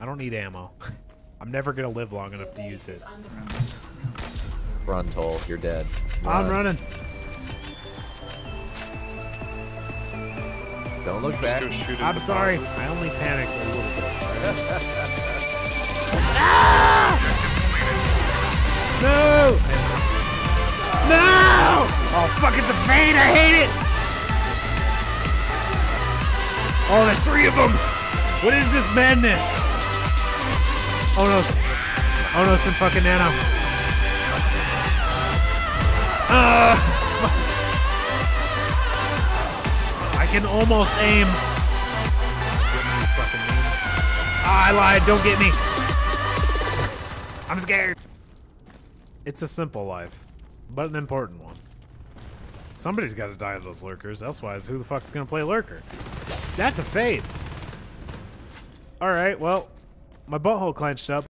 I don't need ammo. I'm never gonna live long enough to use it. Run, Toll. You're dead. I'm running. Don't look back. I'm sorry. positive. I only panicked a little bit. Ah! No! No! Oh fuck! It's a fade. I hate it. Oh, there's three of them. What is this madness? Oh no! Oh! Some fucking nano. Uh, I can almost aim. Ah, I lied. Don't get me. I'm scared. It's a simple life, but an important one. Somebody's got to die of those lurkers. Elsewise, who the fuck's gonna play lurker? That's a fade. All right. Well, my butthole clenched up.